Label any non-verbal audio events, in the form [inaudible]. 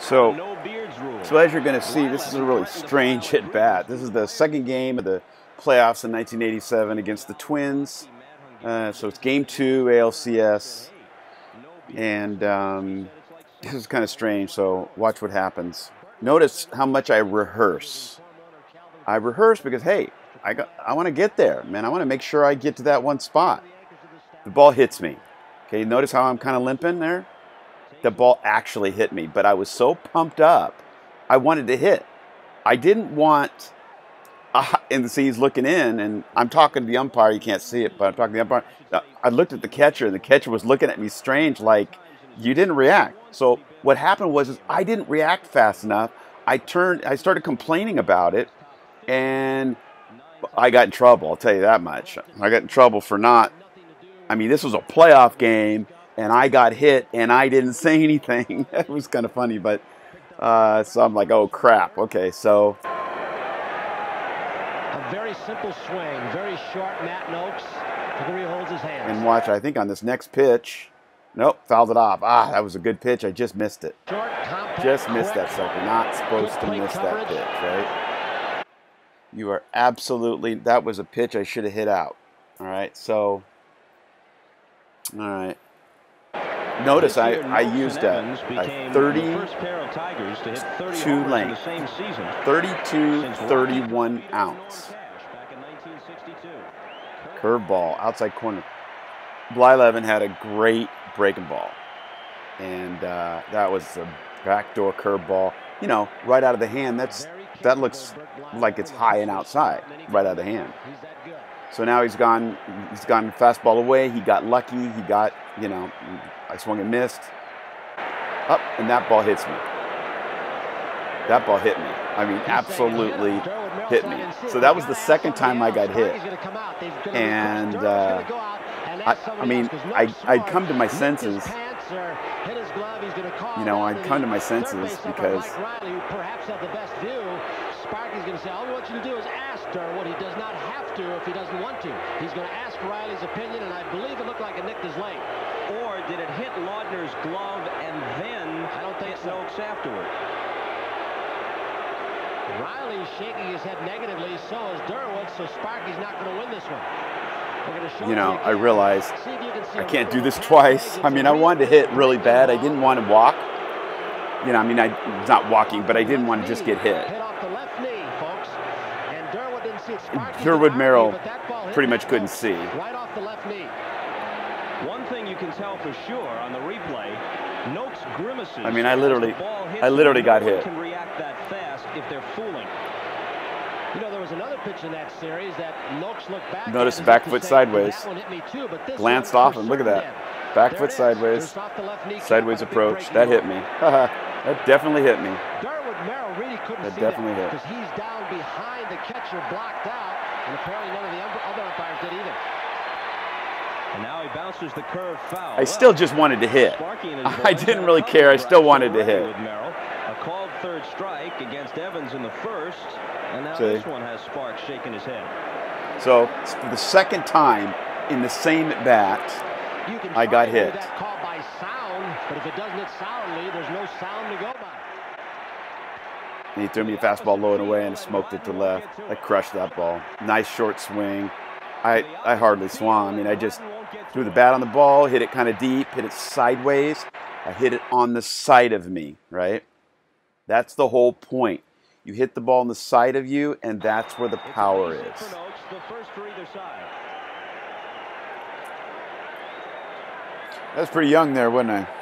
So, so as you're going to see, this is a really strange hit bat. This is the second game of the playoffs in 1987 against the Twins. Uh, so it's game two ALCS, and um, this is kind of strange. So watch what happens. Notice how much I rehearse. I rehearse because hey, I got, I want to get there, man. I want to make sure I get to that one spot. The ball hits me. Okay, notice how I'm kind of limping there the ball actually hit me, but I was so pumped up, I wanted to hit. I didn't want, uh, and see, he's looking in, and I'm talking to the umpire. You can't see it, but I'm talking to the umpire. I looked at the catcher, and the catcher was looking at me strange, like, you didn't react. So what happened was is I didn't react fast enough. I turned, I started complaining about it, and I got in trouble. I'll tell you that much. I got in trouble for not. I mean, this was a playoff game and I got hit and I didn't say anything. [laughs] it was kind of funny, but uh, so I'm like, oh crap. Okay, so. A very simple swing, very short. Matt Nokes. Three holds his hands. And watch, I think on this next pitch, nope, fouled it off. Ah, that was a good pitch. I just missed it. Short, compact, just missed that sucker. Not supposed to miss coverage. that pitch, right? You are absolutely. That was a pitch I should have hit out. All right, so. All right. Notice I, I used a, a 32 length, 32, 31 ounce. Curveball, outside corner. Blyleven had a great breaking ball. And uh, that was a backdoor curveball. You know, right out of the hand, that's that looks like it's high and outside, right out of the hand. So now he's gone. He's gone fastball away. He got lucky. He got you know, I swung and missed. Up and that ball hits me. That ball hit me. I mean, absolutely hit me. So that was the second time I got hit. And uh, I, I mean, I I'd come to my senses. You know, I'd come to my senses because Sparky's going to say, all we want you to do is ask Durwood. He does not have to if he doesn't want to. He's going to ask Riley's opinion, and I believe it looked like it nicked his leg. Or did it hit Laudner's glove and then I don't think hit so. Nokes afterward? Riley's shaking his head negatively, so is Durwood, so Sparky's not going to win this one. We're gonna show you know. I realized I can see I a can't do this twice. I mean, I wanted to hit really bad. I didn't want to walk. You know, I mean, I not walking, but I didn't want to just get hit. Hit off the left knee, folks. And Durwood didn't see it. Sparky Durwood did not, Merrill but that ball hit pretty much couldn't see. Right off the left knee. One thing you can tell for sure on the replay, Nokes grimaces. I mean, I literally- the ball hits I literally got hit. can react that fast if they're fooling. You know, there was another pitch in that series that Nokes looked back Notice at the as if back foot say, sideways. That one hit me too, but this Glanced off and look at that. Back There foot sideways. Just off the left kneecap Sideways on a big approach. That hit me. [laughs] that definitely hit me. Durwood Merrill really couldn't That see definitely that hit. because he's down behind the catcher, blocked out, and apparently none of the other umpires did either. And now he bounces the curve foul. I still just wanted to hit. Sparky and his [laughs] I didn't really care. I still wanted to hit. A called third strike against Evans in the first, and now this one has Sparks shaking his head. So for the second time in the same at bat, I got try to do hit. that call by sound, but if it doesn't hit soundly, there's no sound to go by. and he threw me a fastball low and away and smoked it to left. I crushed that ball. Nice short swing. I, I hardly swung. I mean, I just threw the bat on the ball, hit it kind of deep, hit it sideways. I hit it on the side of me, right? That's the whole point. You hit the ball on the side of you, and that's where the power It's a base hit is. for Nokes, the first for either side. That was pretty young there, wasn't I?